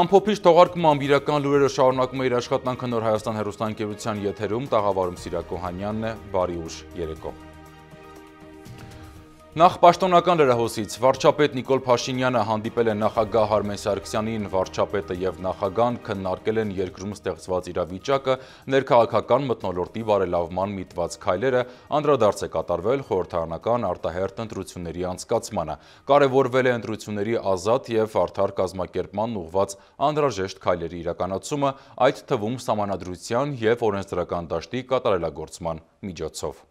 Ամփոփիչ թողարկման իրական լուրերը շարունակում է իր աշխատանքը Նոր Հայաստան հերոստանգերության եթերում, տաղավարում Սիրակո Հանյանն է, բարի ուշ երեկո։ Նախ պաշտոնական լրահոսից վարչապետ Նիկոլ Փաշինյանը հանդիպել է նախագահ Հարմեն Սարգսյանին, վարչապետը եւ նախագահան քննարկել են երկրում ստեղծված իրավիճակը, ներքաղաքական մթնոլորտի բարելավման միտված քայլերը, անդրադարձ է կատարվել խորհրդարանական արտահերթ ընտրությունների անցկացմանը։ Կարևորվել է ընտրությունների ազատ եւ արդար կազմակերպման ուղղված անդրաժեշտ քայլերի իրականացումը, այդ թվում սահմանադրության եւ օրենսդրական դաշտի կատարելագործման միջոցով։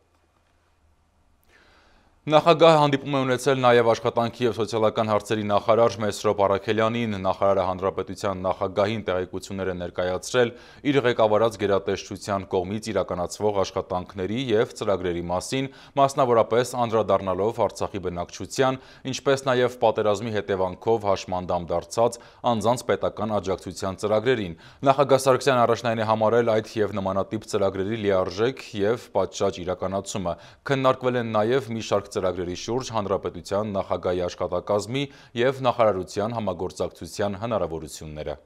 Նախագահը հանդիպում է ունեցել նաև աշխատանքի և սոցիալական հարցերի նախարար Մեսրոպ Արաքելյանին, նախարարը հանրապետության նախագահին տեղեկություններ է ներկայացրել իր ղեկավարած գերատեսչության կողմից իրականացվող աշխատանքների և ծրագրերի մասին, մասնավորապես անդրադառնալով Արցախի բնակչության, ինչպես նաև պատերազմի հետևանքով հաշմանդամ դարձած անձանց պետական աջակցության ծրագրերին։ Նախագահ Սարգսյանը առաջնային է համարել այդ և նմանատիպ ծրագրերի լիարժեք և պատշաճ իրականացումը։ Քննարկվել են նաև մի շարք ծրագրերի շուրջ հանրապետության նախագահի աշխատակազմի և նախարարության համագործակցության հնարավորությունները։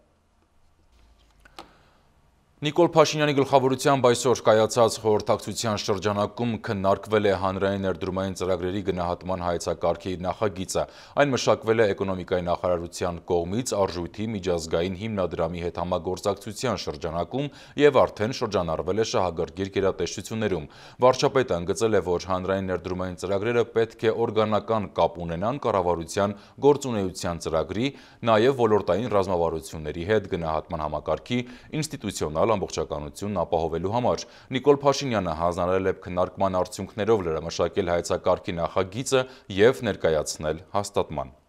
Նիկոլ Փաշինյանի գլխավորությամբ այսօր կայացած խորհրդակցության շրջանակում քննարկվել է հանրային ներդրումային ծրագրերի գնահատման հայեցակարգի նախագիծը։ Այն մշակվել է էկոնոմիկայի նախարարության կողմից արժույթի միջազգային հիմնադրամի հետ համագործակցության շրջանակում եւ արդեն շրջանառվել է շահագրգիռ գերատեսչություններում։ Վարչապետը ընդգծել է, որ հանրային ներդրումային ծրագրերը պետք է օրգանական կապ ունենան կառավարության գործունեության ծրագրի, նաեւ ոլորտային ռազմավարությունների հետ գնահատման համակարգի ինստիտուցիոնալ ամբողջականությունն ապահովելու համար։ Նիկոլ Փաշինյանը հանձնարարել է քննարկման արդյունքներով լրամշակել հայեցակարգի նախագիծը եւ ներկայացնել հաստատման։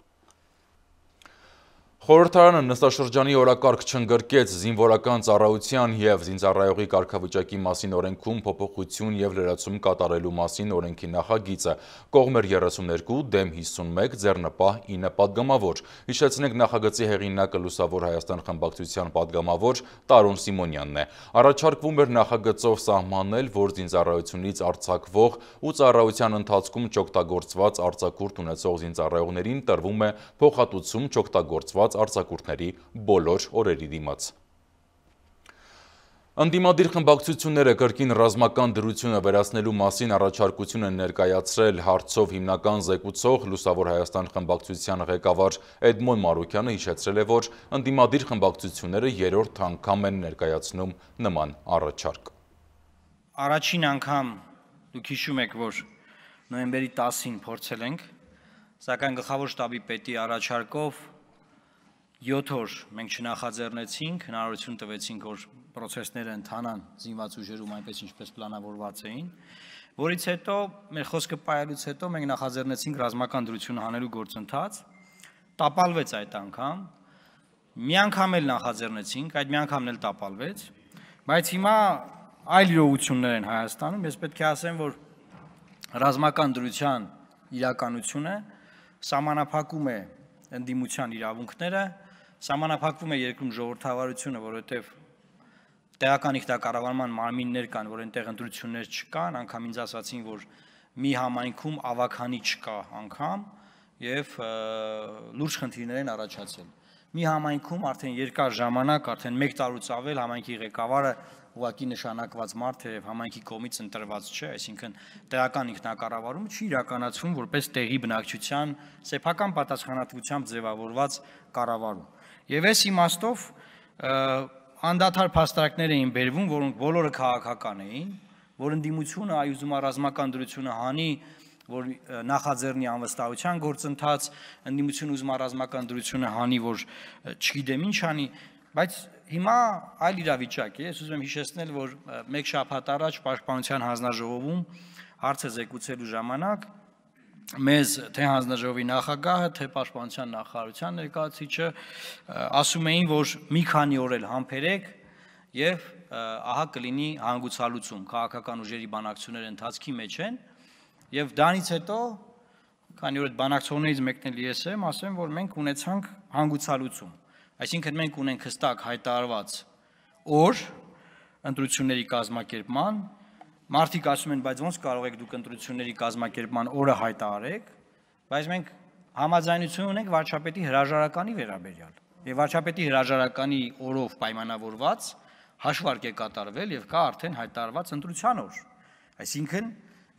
Խորհրդարանը նստաշրջանի օրակարգ չընգրկեց զինվորական ծառայության եւ զինծառայողի կարգավիճակի մասին օրենքում փոփոխություն եւ լրացում կատարելու մասին օրենքի նախագիծը։ Կողմեր 32 դեմ 51 ձեռնպահ 9 падգամավոր։ Հիշեցնենք նախագծի հեղինակը Լուսավոր Հայաստան խմբակցության падգամավոր Տարոն Սիմոնյանն է։ Առաջարկվում էր նախագծով սահմանել, որ զինծառայությունից արձակվող ու ծառայության ընթացքում չօգտագործված արձակուրդ ունեցող զինծառայողներին տրվում է փոխհատուցում չօգտագործված ստացված արձակուրդների բոլոր օրերի դիմաց։ Ընդդիմադիր խմբակցությունները կրկին ռազմական դրությունը վերացնելու մասին առաջարկություն են ներկայացրել հարցով հիմնական զեկուցող Լուսավոր Հայաստան խմբակցության ղեկավար Էդմոն Մարուկյանը հիշեցրել է, որ ընդդիմադիր խմբակցությունները երրորդ անգամ են ներկայացնում նման առաջարկ։ Առաջին անգամ դուք հիշում եք, որ նոյեմբերի 10-ին փորձել ենք, սակայն գլխավոր շտաբի պետի առաջարկով 7 օր մենք չնախաձեռնեցինք, հնարավորություն տվեցինք, որ process-ները ընթանան զինված ուժերում այնպես ինչպես պլանավորված էին, որից հետո մեր խոսքը պայելուց հետո մենք նախաձեռնեցինք ռազմական դրություն հանելու գործընթաց, տապալվեց այդ անգամ, մի անգամ էլ նախաձեռնեցինք, այդ մի անգամն էլ տապալվեց, բայց հիմա այլ իրողություններ են Հայաստանում, ես պետք է ասեմ, որ ռազմական դրության իրականությունը սահմանափակում է ընդդիմության իրավունքները, Սահմանափակվում է երկրում ժողովրդավարությունը, որովհետև տեղական ինքնակառավարման մարմիններ կան, որ այնտեղ ընտրություններ չկան, անգամ ինձ ասացին, որ մի համայնքում ավականի չկա անգամ եւ լուրջ խնդիրներ են առաջացել։ Մի համայնքում արդեն երկար ժամանակ, արդեն 1 տարուց ավել համայնքի ղեկավարը ուղակի նշանակված մարդ է եւ համայնքի կողմից ընտրված չէ, այսինքն տեղական ինքնակառավարումը չի իրականացվում որպես տեղի բնակչության սեփական պատասխանատվությամբ ձևավորված կառավարում։ Եվ այս իմաստով անդադար փաստարկներ էին բերվում, որոնք բոլորը քաղաքական էին, որ ընդդիմությունը այ ուզում է ռազմական դրությունը հանի, որ նախաձեռնի անվստահության գործընթաց, ընդդիմությունը ուզում է ռազմական դրությունը հանի, որ չգիտեմ ինչ հանի, բայց հիմա այլ իրավիճակ է։ Ես ուզում եմ հիշեցնել, որ մեկ շաբաթ առաջ Պաշտպանության հանձնաժողովում հարցը զեկուցելու ժամանակ մեզ թե հանձնաժողովի նախագահը, թե պաշտպանության նախարարության ներկայացուցիչը ասում էին, որ մի քանի օր էլ համբերեք եւ ահա կլինի հանգուցալուծում, քաղաքական ուժերի բանակցությունները ընթացքի մեջ են եւ դրանից հետո քանի որ այդ բանակցություններից մեկն էլ ես եմ, ասեմ, որ մենք ունեցանք հանգուցալուծում։ Այսինքն մենք ունենք հստակ հայտարարված օր ընտրությունների կազմակերպման Մարդիկ ասում են, բայց ոնց կարող եք դուք ընտրությունների կազմակերպման օրը հայտարարեք, բայց մենք համաձայնություն ունենք վարչապետի հրաժարականի վերաբերյալ։ եւ վարչապետի հրաժարականի օրով պայմանավորված հաշվարկ է կատարվել եւ կա արդեն հայտարարված ընտրության օր։ Այսինքն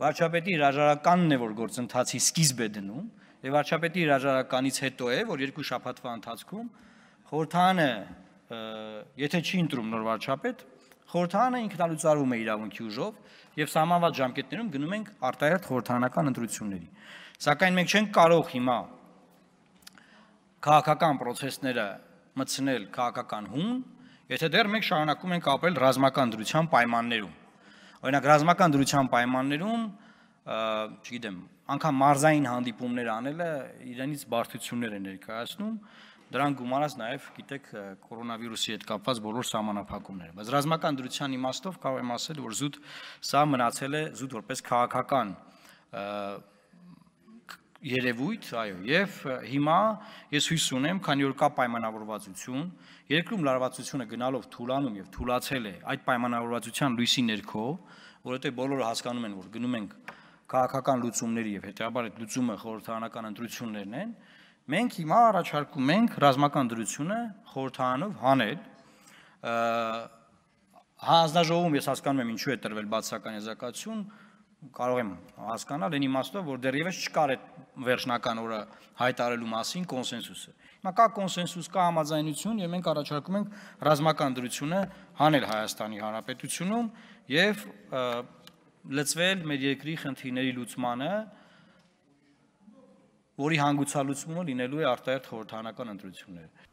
վարչապետի հրաժարականն է, որ գործընթացի սկիզբ է դնում եւ վարչապետի հրաժարականից հետո է, որ երկու շաբաթվա ընթացքում խորհրդանը եթե չի ընտրում նոր վարչապետ, խորհրդանը ինքնալուծարվում է իրավունքի ուժով եւ սահմանված ժամկետներում գնում ենք արտահերթ խորհրդանական ընտրությունների։ Սակայն մենք չենք կարող հիմա քաղաքական process-ները մտցնել քաղաքական հուն, եթե դեռ մենք շարունակում ենք ապրել ռազմական դրության պայմաններում։ Օրինակ ռազմական դրության պայմաններում, չգիտեմ, անգամ մարզային հանդիպումներ անելը իրենից բարդություններ է ներկայացնում, դրան գումարած նաև, գիտեք, կորոնավիրուսի հետ կապված բոլոր սահմանափակումները։ Բայց ռազմական դրության իմաստով կարող եմ ասել, որ զուտ սա մնացել է զուտ որպես քաղաքական երևույթ, այո, եւ հիմա ես հույս ունեմ, քանի որ կա պայմանավորվածություն, երկրում լարվածությունը գնալով թուլանում եւ թուլացել է այդ պայմանավորվածության լույսի ներքո, որովհետեւ բոլորը հասկանում են, որ գնում ենք քաղաքական լուծումների եւ հետեւաբար այդ լուծումը խորհրդարանական ընտրություններն են, մենք հիմա առաջարկում ենք ռազմական դրությունը խորհրդարանով հանել հանձնաժողովում ես հասկանում եմ ինչու է տրվել բացական եզրակացություն կարող եմ հասկանալ այն իմաստով, որ դեռևս չկար այդ վերջնական օրը հայտարարելու մասին կոնսենսուսը։ Հիմա կա կոնսենսուս, կա համաձայնություն եւ մենք առաջարկում ենք ռազմական դրությունը հանել Հայաստանի Հանրապետությունում եւ լծվել մեր երկրի խնդիրների լուծմանը, որի հանգուցալուծումը լինելու է արտահերթ խորհրդանական ընտրությունները։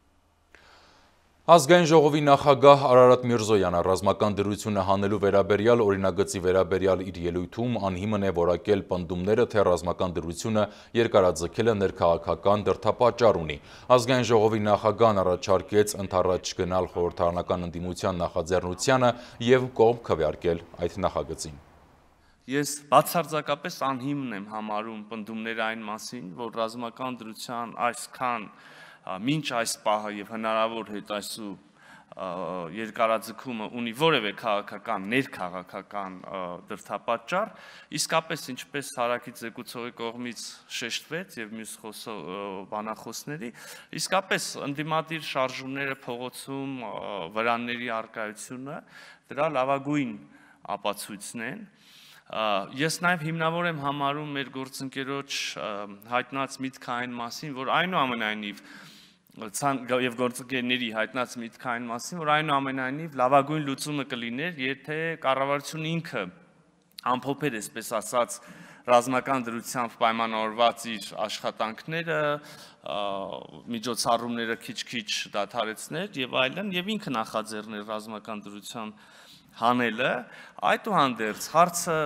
Ազգային ժողովի նախագահ Արարատ Միրզոյանը ռազմական դրությունը հանելու վերաբերյալ օրինագծի վերաբերյալ իր ելույթում անհիմն է որակել պնդումները, թե ռազմական դրությունը երկարաձգել է ներքաղաքական դրդապատճառ ունի։ Ազգային ժողովի նախագահն առաջարկեց ընթառաջ գնալ խորհրդարանական ընդդիմության նախաձեռնությանը եւ կողմ քվեարկել այդ նախագծին։ Ես բացարձակապես անհիմն եմ համարում պնդումները այն մասին, որ ռազմական դրության այսքան մինչ այս պահը եւ հնարավոր հետայսու երկարաձգումը ունի որևէ քաղաքական, ներքաղաքական դրդապատճառ, իսկապես ինչպես Հարակից զեկուցողի կողմից շեշտվեց եւ մյուս խոսող բանախոսների, իսկապես ընդդիմադիր շարժումները փողոցում վրանների արկայությունը դրա լավագույն ապացույցն են ես նաև հիմնավոր եմ համարում մեր գործընկերոջ հայտնած միտքը այն մասին, որ այնուամենայնիվ եւ գործընկերների հայտնած միտքը այն մասին, որ այնուամենայնիվ լավագույն լուծումը կլիներ, եթե կառավարությունը ինքը ամփոփեր, այսպես ասած, ռազմական դրությամբ պայմանավորված իր աշխատանքները, միջոցառումները քիչ-քիչ դադարեցներ եւ այլն եւ ինքը նախաձեռներ ռազմական դրության հանելը, այդուհանդերձ հարցը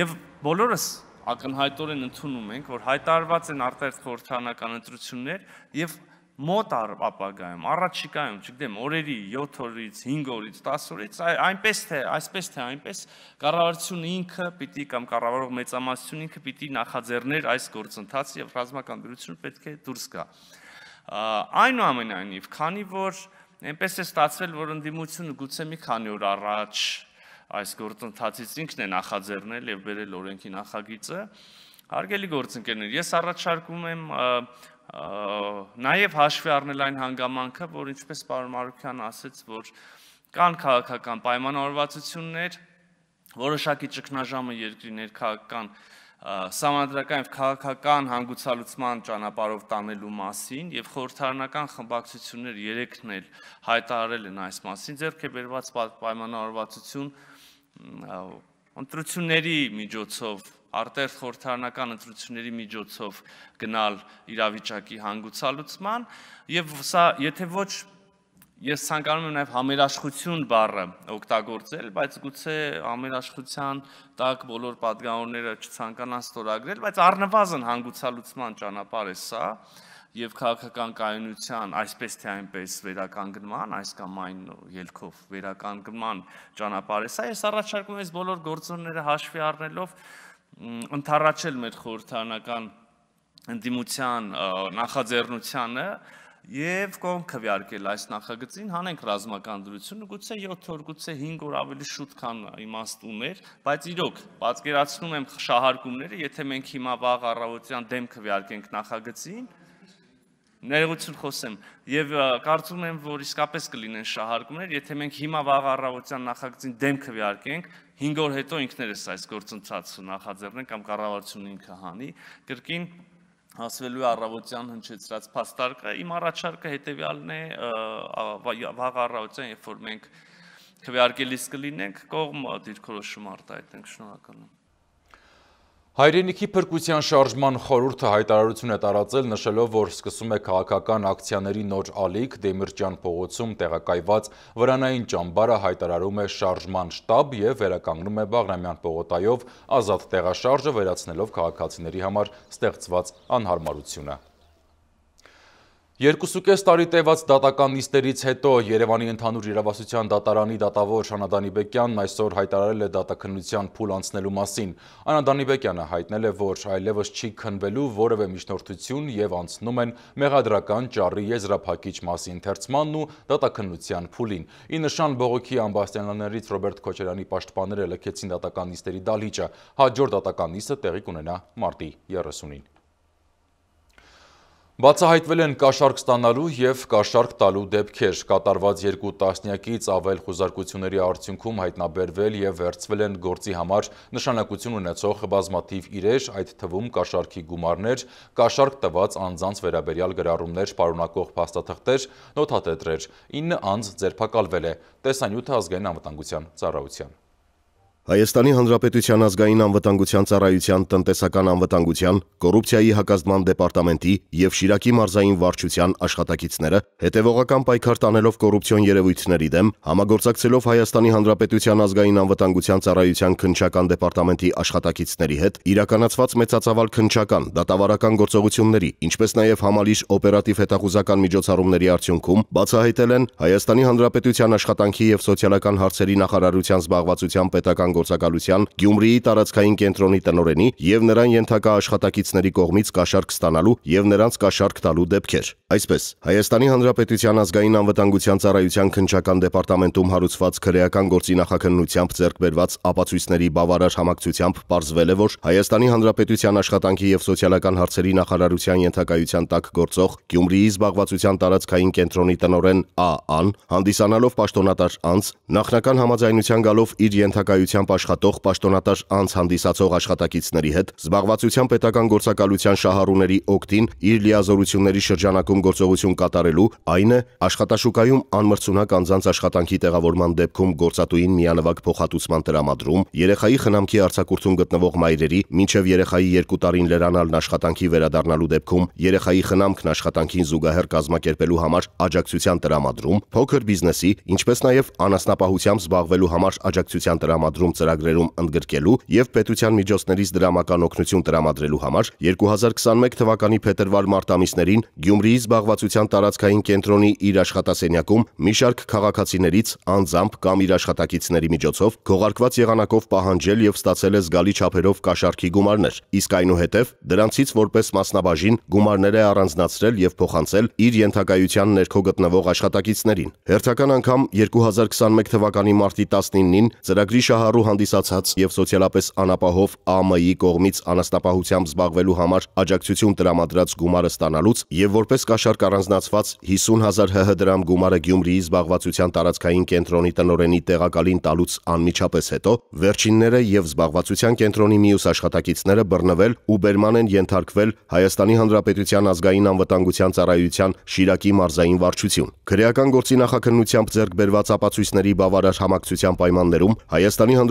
եւ բոլորս ակնհայտորեն ընդունում ենք, որ հայտարարված են արտահերթ խորհրդարանական ընտրություններ եւ մոտ ապագայում, առաջիկայում, չգիտեմ, օրերի 7 օրից, 5 օրից, 10 օրից, այնպես թե, այսպես թե այնպես կառավարությունը ինքը պիտի կամ կառավարող մեծամասնությունը ինքը պիտի նախաձեռներ այս գործընթացը եւ ռազմական դրությունը պետք է դուրս գա։ Այնուամենայնիվ, քանի որ այնպես է ստացվել, որ ընդդիմությունը գուցե մի քանի օր առաջ այս գործընթացից ինքն է նախաձեռնել եւ բերել օրենքի նախագիծը, Հարգելի գործընկերներ, ես առաջարկում եմ նաև հաշվի առնել այն հանգամանքը, որ ինչպես պարոն Մարուկյան ասաց, որ կան քաղաքական պայմանավորվածություններ, որոշակի ճգնաժամը երկրի ներքաղաքական համանդրական եւ քաղաքական հանգուցալուծման ճանապարհով տանելու մասին եւ խորհրդարանական խմբակցություններ երեքն էլ հայտարարել են այս մասին ձեռք է բերված պայմանավորվածություն ընտրությունների միջոցով արտեր խորհրդարանական ընտրությունների միջոցով գնալ իրավիճակի հանգուցալուծման եւ սա եթե ոչ ես ցանկանում եմ նաև համերաշխություն բառը օգտագործել, բայց գուցե համերաշխության տակ բոլոր падգամավորները չցանկանան ստորագրել, բայց առնվազն հանգուցալուծման ճանապարհ է սա եւ քաղաքական կայունության այսպես թե այնպես վերականգնման, այս կամ այն ելքով վերականգնման ճանապարհ է սա։ Ես առաջարկում եմ այս բոլոր գործոնները հաշվի առնելով ընթառաջել մեր խորհրդանական ընդդիմության նախաձեռնությանը, եւ կողմ քվեարկել այս նախագծին, հանենք ռազմական դրությունը, գուցե 7 օր, գուցե 5 օր ավելի շուտ քան իմաստ ուներ, բայց իրոք պատկերացնում եմ շահարկումները, եթե մենք հիմա վաղ առավոտյան դեմ քվեարկենք նախագծին, ներողություն խոսեմ եւ կարծում եմ որ իսկապես կլինեն շահարկումներ եթե մենք հիմա վաղ առավոտյան նախագծին դեմ քվեարկենք 5 օր հետո ինքներս այս գործընթացը նախաձեռնենք կամ կառավարությունը ինքը հանի կրկին հասվելու առավոտյան հնչեցրած փաստարկը իմ առաջարկը հետեւյալն է վաղ առավոտյան երբ որ մենք քվեարկելիս կլինենք կողմ դիրքորոշում արտահայտենք շնորհակալ եմ Հայրենիքի փրկության շարժման խորհուրդը հայտարարություն է տարածել նշելով, որ սկսում է քաղաքական ակցիաների նոր ալիք Դեմիրճյան փողոցում տեղակայված վրանային ճամբարը հայտարարում է շարժման շտաբ եւ վերականգնում է Բաղրամյան պողոտայով ազատ տեղաշարժը վերացնելով քաղաքացիների համար ստեղծված անհարմարությունը։ Երկուսուկես տարի տևած դատական նիստերից հետո Երևանի ընդհանուր իրավասության դատարանի դատավոր Շանա Դանիբեկյանն այսօր հայտարարել է դատաքննության փուլ անցնելու մասին։ Անա Դանիբեկյանը հայտնել է, որ այլևս չի քննվելու որևէ միջնորդություն եւ անցնում են մեղադրական ճառի եզրափակիչ մասի ընթերցմանն ու դատաքննության փուլին։ Ի նշան բողոքի ամբաստիաններից Ռոբերտ Քոչարյանի պաշտպանները լքեցին դատական նիստերի դալիճը։ Հաջորդ դատական նիստը տեղի կունենա մարտի 30-ին։ Բացահայտվել են կաշարք ստանալու և կաշարք տալու դեպքեր, կատարված երկու տասնյակից ավել խուզարկությունների արդյունքում հայտնաբերվել և վերցվել են գործի համար նշանակություն ունեցող բազմաթիվ իրեր, այդ թվում կաշարքի գումարներ, կաշարք տված անձանց վերաբերյալ գրառումներ պարունակող փաստաթղթեր, նոթատետրեր, 9 անձ ձերբակալվել է, տեսանյութը ազգային անվտանգության ծառայության։ Հայաստանի Հանրապետության ազգային անվտանգության ծառայության տնտեսական անվտանգության, կոռուպցիայի հակազդման դեպարտամենտի եւ Շիրակի մարզային վարչության աշխատակիցները հետևողական պայքար տանելով կոռուպցիոն երևույթների դեմ, համագործակցելով Հայաստանի Հանրապետության ազգային անվտանգության ծառայության քննչական դեպարտամենտի աշխատակիցների հետ իրականացված մեծածավալ քննչական, դատավարական գործողությունների, ինչպես նաեւ համալիր օպերատիվ հետախուզական միջոցառումների արդյունքում բացահայտել են Հայաստանի Հանրապետության աշխատանքի եւ սոցիալական հարցերի նախարարության զբաղվածության պետական գործակալության Գյումրիի տարածքային կենտրոնի տնորենի եւ նրան ենթակա աշխատակիցների կողմից կաշառք ստանալու եւ նրանց կաշառք տալու դեպքեր։ Այսպես, Հայաստանի Հանրապետության ազգային անվտանգության ծառայության քննչական դեպարտամենտում հարուցված քրեական գործի նախաքննությամբ ձեռք բերված ապացույցների բավարար համակցությամբ ողջվել է, որ Հայաստանի Հանրապետության աշխատանքի եւ սոցիալական հարցերի նախարարության ենթակայության տակ գործող Գյումրիի զբաղվածության տարածքային կենտրոնի տնորեն ԱԱ-ն հանդիսանալով պաշտոնատար անձ նախնական համաձայնության գալով իր ենթակայությամբ ուղղությամբ աշխատող պաշտոնատար անց հանդիսացող աշխատակիցների հետ զբաղվածության պետական գործակալության շահառուների օկտին իր լիազորությունների շրջանակում գործողություն կատարելու, այն է աշխատաշուկայում անմրցունակ անձանց աշխատանքի տեղավորման դեպքում գործատուին միանվագ փոխհատուցման տրամադրում, երեխայի խնամքի արձակուրդում գտնվող մայրերի մինչև երեխայի 2 տարին լրանալն աշխատանքի վերադառնալու դեպքում երեխայի խնամքն աշխատանքին զուգահեռ կազմակերպելու համար աջակցության տրամադրում, փոքր բիզնեսի, ինչպես նաև անասնապահությամբ զբաղվելու համար աջակցության տրամադրում ծրագրերում ընդգրկելու եւ պետության միջոցներից դրամական օգնություն տրամադրելու համար 2021 թվականի փետրվար-մարտ ամիսներին Գյումրիի զբաղվածության տարածքային կենտրոնի իր աշխատասենյակում մի շարք քաղաքացիներից անձամբ կամ իր աշխատակիցների միջոցով քողարկված եղանակով պահանջել եւ ստացել է զգալի չափերով կաշառքի գումարներ, իսկ այնուհետև դրանցից որպես մասնաբաժին գումարներ է առանձնացրել եւ փոխանցել իր ենթակայության ներքո գտնվող աշխատակիցներին։ Հերթական անգամ 2021 թվականի մարտի 19-ին ծրագրի շահառու հանդիսացած եւ սոցիալապես անապահով ԱՄ-ի կողմից անաստապահությամբ զբաղվելու համար աջակցություն տրամադրած գումարը ստանալուց եւ որպես կաշառք առանձնացված 50000 ՀՀ դրամ գումարը Գյումրիի զբաղվածության տարածքային կենտրոնի տնորենի տեղակալին տալուց անմիջապես հետո վերջինները եւ զբաղվածության կենտրոնի միուս աշխատակիցները բռնվել ու բերման են ենթարկվել Հայաստանի Հանրապետության ազգային անվտանգության ծառայության Շիրակի մարզային վարչություն։ Քրեական գործի նախաքննությամբ ձեռք բերված ապացույցների բավարար համակցության պայմաններում Հայաստանի Հանրապետության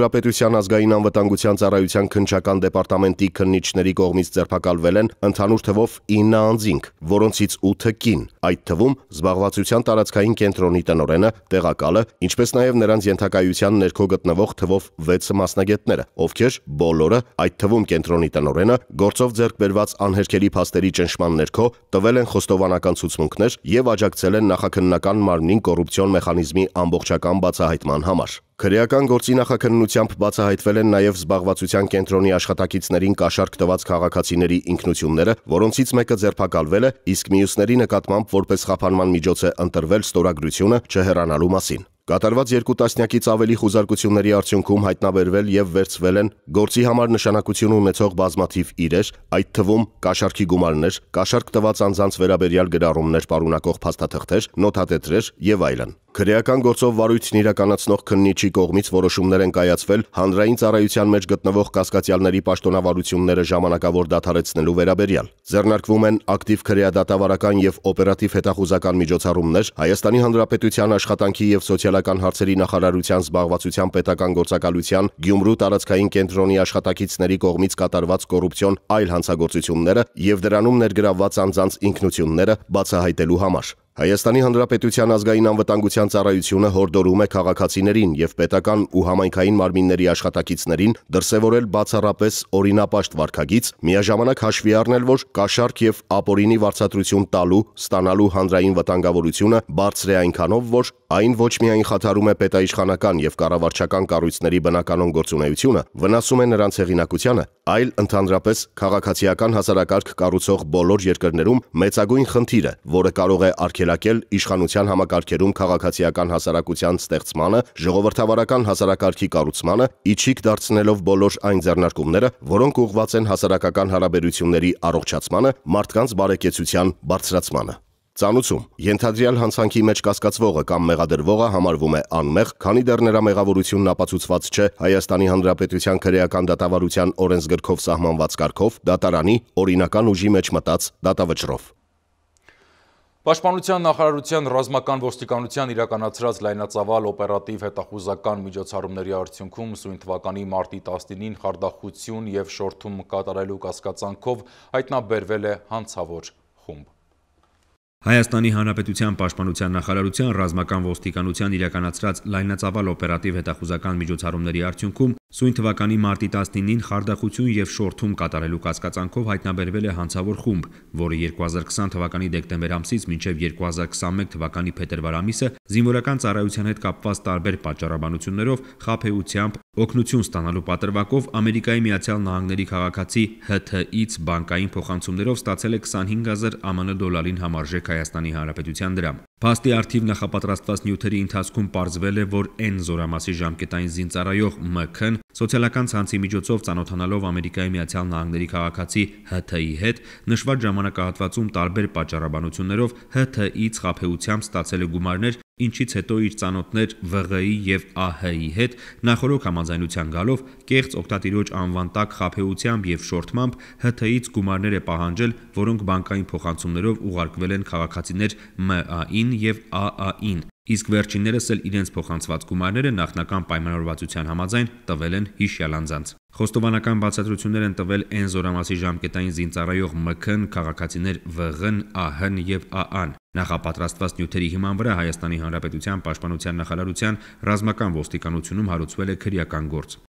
ազգային անվտանգության ծառայության քննչական դեպարտամենտի քննիչների կողմից ձերբակալվել են ընդհանուր թվով 9 անձինք, որոնցից 8-ը կին, այդ թվում զբաղվածության տարածքային կենտրոնի տնորենը, տեղակալը, ինչպես նաև նրանց ենթակայության ներքո գտնվող թվով 6 մասնագետները, ովքեր բոլորը, այդ թվում կենտրոնի տնորենը, գործով ձեռք բերված անհերքելի փաստերի ճնշման ներքո տվել են խոստովանական ցուցմունքներ եւ աջակցել են նախաքննական մարմնին կոռուպցիոն մեխանիզմի ամբողջական բացահայտման համար։ Քրեական գործի նախաքննությամբ բացահայտվել են նաև զբաղվածության կենտրոնի աշխատակիցներին կաշառք տված քաղաքացիների ինքնությունները, որոնցից մեկը ձերբակալվել է, իսկ մյուսների նկատմամբ որպես խափանման միջոց է ընտրվել ստորագրությունը չհեռանալու մասին։ Կատարված երկու տասնյակից ավելի խուզարկությունների արդյունքում հայտնաբերվել եւ վերցվել են գործի համար նշանակություն ունեցող բազմաթիվ իրեր, այդ թվում կաշառքի գումարներ, կաշառք տված անձանց վերաբերյալ գրառումներ պարունակող փաստաթղթեր, նոթատետրեր եւ այլն։ Քրեական գործով վարույթն իրականացնող քննիչի կողմից որոշումներ են կայացվել հանրային ծառայության մեջ գտնվող կասկածյալների պաշտոնավարությունները ժամանակավոր դադարեցնելու վերաբերյալ։ Ձեռնարկվում են ակտիվ քրեադատավարական եւ օպերատիվ հետախուզական միջոցառումներ Հայաստանի Հանրապետության աշխատանքի եւ սոցիալական հարցերի նախարարության զբաղվածության պետական գործակալության Գյումրու տարածքային կենտրոնի աշխատակիցների կողմից կատարված կոռուպցիոն այլ հանցագործությունները եւ դրանում ներգրավված անձանց ինքնությունները բացահայտելու համար։ Հայաստանի Հանրապետության ազգային անվտանգության ծառայությունը հորդորում է քաղաքացիներին եւ պետական ու համայնքային մարմինների աշխատակիցներին դրսեւորել բացառապես օրինապաշտ վարքագիծ, միաժամանակ հաշվի առնել, որ կաշառք եւ ապօրինի վարձատրություն տալու, ստանալու հանրային վտանգավորությունը բարձր է այնքանով, որ այն ոչ միայն խաթարում է պետաիշխանական եւ կառավարչական կառույցների բնականon գործունեությունը, վնասում է նրանց հեղինակությանը, այլ ընդհանրապես քաղաքացիական հասարակարգ կառուցող բոլոր երկրներում մեծագույն խնդիրը, որը կարող է արգելել արգելակել իշխանության համակարգերում քաղաքացիական հասարակության ստեղծմանը, ժողովրդավարական հասարակարգի կառուցմանը, իջիկ դարձնելով բոլոր այն ձեռնարկումները, որոնք ուղղված են հասարակական հարաբերությունների առողջացմանը, մարդկանց բարեկեցության բարձրացմանը։ Ծանուցում. Ենթադրյալ հանցանքի մեջ կասկածվողը կամ մեղադրվողը համարվում է անմեղ, քանի դեռ նրա մեղավորությունն ապացուցված չէ Հայաստանի Հանրապետության քրեական դատավարության օրենսգրքով սահմանված կարգով, դատարանի օրինական ուժի մեջ մտած դատավճռով։ Պաշտպանության նախարարության ռազմական ոստիկանության իրականացրած լայնածավալ օպերատիվ հետախուզական միջոցառումների արդյունքում սույն թվականի մարտի 19-ին խարդախություն եւ շորթում կատարելու կասկածանքով հայտնաբերվել է հանցավոր խումբ։ Հայաստանի Հանրապետության Պաշտպանության նախարարության ռազմական ոստիկանության իրականացրած լայնածավալ օպերատիվ հետախուզական միջոցառումների արդյունքում Սույն թվականի մարտի 19-ին խարդախություն եւ շորթում կատարելու կասկածանքով հայտնաբերվել է հանցավոր խումբ, որը 2020 թվականի դեկտեմբեր ամսից մինչև 2021 թվականի փետրվար ամիսը զինվորական ծառայության հետ կապված տարբեր պատճառաբանություններով խափեությամբ օգնություն ստանալու պատրվակով Ամերիկայի Միացյալ Նահանգների քաղաքացի ՀԹ-ից բանկային փոխանցումներով ստացել է 25000 ԱՄՆ դոլարին համարժեք Հայաստանի Հանրապետության դրամ։ Փաստի արդիվ նախապատրաստված նյութերի ընթացքում ողջվել է, որ N զորամասի ժամկետային զինծառայող ՄՔ-ն Սոցիալական ցանցի միջոցով ցանոթանալով Ամերիկայի Միացյալ Նահանգների քաղաքացի ՀԹ-ի հետ նշված ժամանակահատվածում տարբեր պատճառաբանություններով ՀԹ-ից խափեությամբ ստացել է գումարներ, ինչից հետո իր ցանոթներ ՎՂ-ի եւ ԱՀ-ի հետ նախորոք համաձայնության գալով կեղծ օկտատիրոջ անվան տակ խափեությամբ եւ շորթմամբ ՀԹ-ից գումարներ է պահանջել, որոնք բանկային փոխանցումներով ուղարկվել են քաղաքացիներ ՄԱ-ին եւ ԱԱ-ին իսկ վերջիններս էլ իրենց փոխանցված գումարները նախնական պայմանավորվածության համաձայն տվել են հիշյալ անձանց։ Խոստովանական բացատրություններ են տվել N զորամասի ժամկետային զինծառայող ՄՔ-ն, քաղաքացիներ ՎՂ-ն, ԱՀ-ն եւ ԱԱ-ն։ Նախապատրաստված նյութերի հիման վրա Հայաստանի Հանրապետության Պաշտպանության նախարարության ռազմական ոստիկանությունում հարուցվել է քրեական գործ։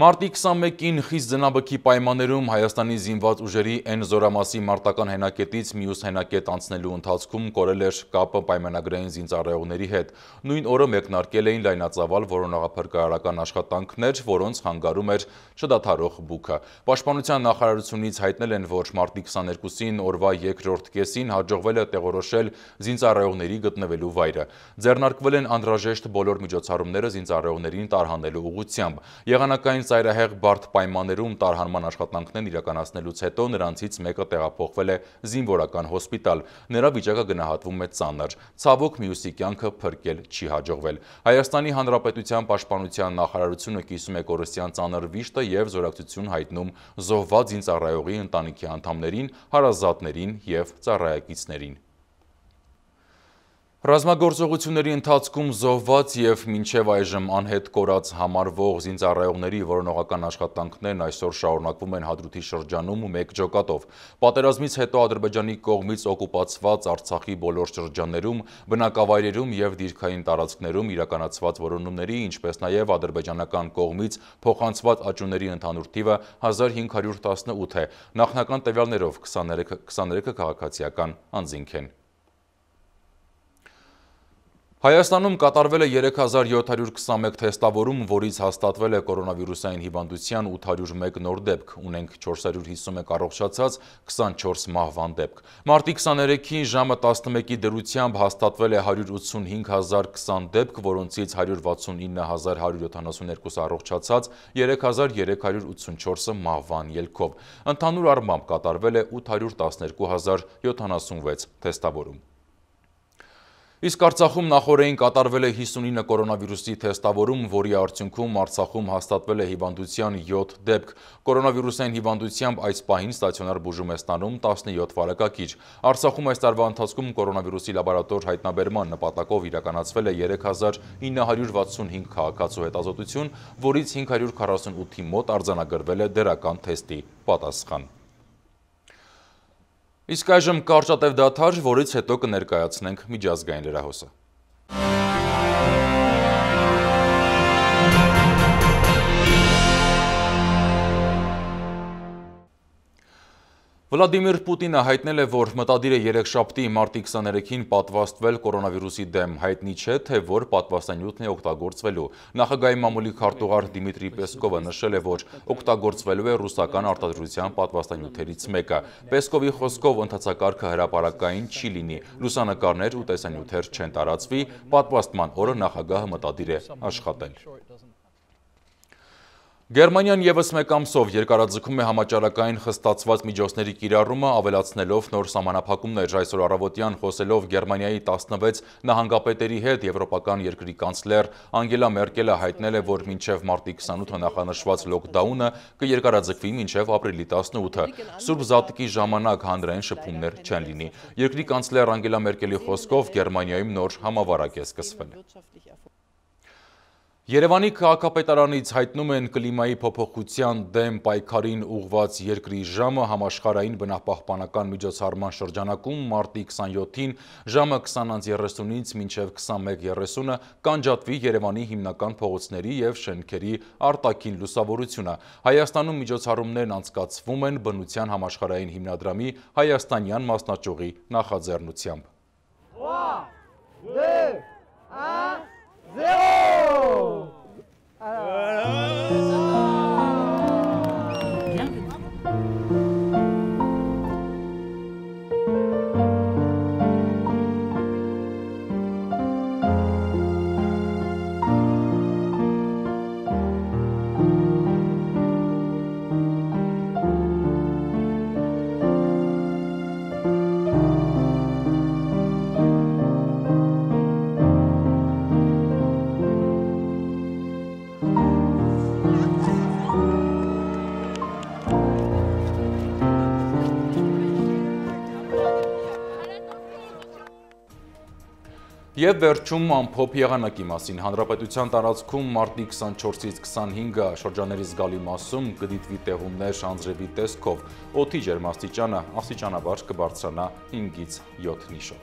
Մարտի 21-ին խիստ ձնաբքի պայմաններում Հայաստանի զինված ուժերի N զորամասի մարտական հենակետից մյուս հենակետ անցնելու ընթացքում կորել էր կապը պայմանագրային զինծառայողների հետ։ Նույն օրը մեկնարկել էին լայնածավալ որոնաղափրկարարական աշխատանքներ, որոնց հանգարում էր չդադարող բուքը։ Պաշտպանության նախարարությունից հայտնել են, որ մարտի 22-ին օրվա երկրորդ կեսին հաջողվել է տեղորոշել զինծառայողների գտնվելու վայրը։ Ձեռնարկվել են անհրաժեշտ բոլոր միջոցառումները զինծառայողներին տարհանելու ուղղությամբ։ Եղանակային ծայրահեղ բարդ պայմաններում տարհանման աշխատանքներն իրականացնելուց հետո նրանցից մեկը տեղափոխվել է զինվորական հոսպիտալ։ Նրա վիճակը գնահատվում է ծանր։ Ցավոք մյուսի կյանքը փրկել չի հաջողվել։ Հայաստանի Հանրապետության Պաշտպանության նախարարությունը կիսում է կորստյան ծանր վիշտը եւ զորակցություն հայտնում զոհված զինծառայողի ընտանիքի անդամներին, հարազատներին եւ ծառայակիցներին։ Ռազմագործողությունների ընթացքում զոհված և մինչև այժմ անհետ կորած համարվող զինծառայողների որոնողական աշխատանքներն այսօր շարունակվում են Հադրութի շրջանում մեկ ջոկատով։ Պատերազմից հետո Ադրբեջանի կողմից օկուպացված Արցախի բոլոր շրջաններում, բնակավայրերում և դիրքային տարածքներում իրականացված որոնումների, ինչպես նաև ադրբեջանական կողմից փոխանցված աճուների ընդհանուր թիվը 1518 է, նախնական տվյալներով 23 քաղաքացիական անձինք են։ Հայաստանում կատարվել է 3721 թեստավորում, որից հաստատվել է կորոնավիրուսային հիվանդության 801 նոր դեպք, ունենք 451 առողջացած, 24 մահվան դեպք։ Մարտի 23-ին ժամը 11-ի դրությամբ հաստատվել է 185020 դեպք, որոնցից 169172 առողջացած, 3384-ը մահվան ելքով։ Ընդհանուր առմամբ կատարվել է 812076 թեստավորում։ Իսկ Արցախում նախորդին կատարվել է 59 կորոնավիրուսի թեստավորում, որի արդյունքում Արցախում հաստատվել է հիվանդության 7 դեպք։ Կորոնավիրուսային հիվանդությամբ այս պահին ստացիոնար բուժում է ստանում 17 վարակակիր։ Արցախում այս տարվա ընթացքում կորոնավիրուսի լաբորատոր հայտնաբերման նպատակով իրականացվել է 3965 քաղաքացու հետազոտություն, որից 548-ի մոտ արձանագրվել է դրական թեստի պատասխան։ Իսկ այժմ կարճատև դաթար, որից հետո կներկայացնենք միջազգային լրահոսը։ Վլադիմիր Պուտինը հայտնել է, որ մտադիր է երեքշաբթի մարտի 23-ին պատվաստվել կորոնավիրուսի դեմ, հայտնի չէ, թե որ պատվաստանյութն է օգտագործվելու։ Նախագահի մամուլի քարտուղար Դիմիտրի Պեսկովը նշել է, որ օգտագործվելու է ռուսական արտադրության պատվաստանյութերից մեկը։ Պեսկովի խոսքով ընթացակարգը հրապարակային չի լինի, լուսանկարներ ու տեսանյութեր չեն տարածվի, պատվաստման օրը նախագահը մտադիր է աշխատել։ Գերմանիան եւս մեկ ամսով երկարաձգում է համաճարակային խստացված միջոցների կիրառումը, ավելացնելով նոր սահմանափակումներ։ Այսօր առավոտյան խոսելով Գերմանիայի 16 նահանգապետերի հետ եվրոպական երկրի կանցլեր Անգելա Մերկելը հայտնել է, որ մինչև մարտի 28-ը նախանշված լոկդաունը կերկարաձգվի մինչև ապրիլի 18-ը։ Սուրբ Զատկի ժամանակ հանրային շփումներ չեն լինի։ Երկրի կանցլեր Անգելա Մերկելի խոսքով Գերմանիայում նոր համավարակ է սկսվել։ Երևանի քաղաքապետարանից հայտնում են կլիմայի փոփոխության դեմ պայքարին ուղված երկրի ժամը համաշխարային բնապահպանական միջոցառման շրջանակում մարտի 27-ին ժամը 20:30-ից մինչև 21:30-ը կանջատվի Երևանի հիմնական փողոցների եւ շենքերի արտաքին լուսավորությունը։ Հայաստանում միջոցառումներն անցկացվում են բնության համաշխարային հիմնադրամի հայաստանյան մասնաճյուղի նախաձեռնությամբ։ 3 Եվ վերջում ամփոփ եղանակի մասին. Հանրապետության տարածքում մարտի 24-ից 25-ը շրջաների զգալի մասում կդիտվի տեղումներ անձրևի տեսքով, օդի ջերմաստիճանը աստիճանաբար կբարձրանա 5-ից 7 նիշով։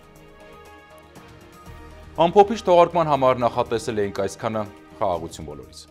Ամփոփիչ թողարկման համար նախատեսել էինք այսքանը խաղաղություն բոլորից։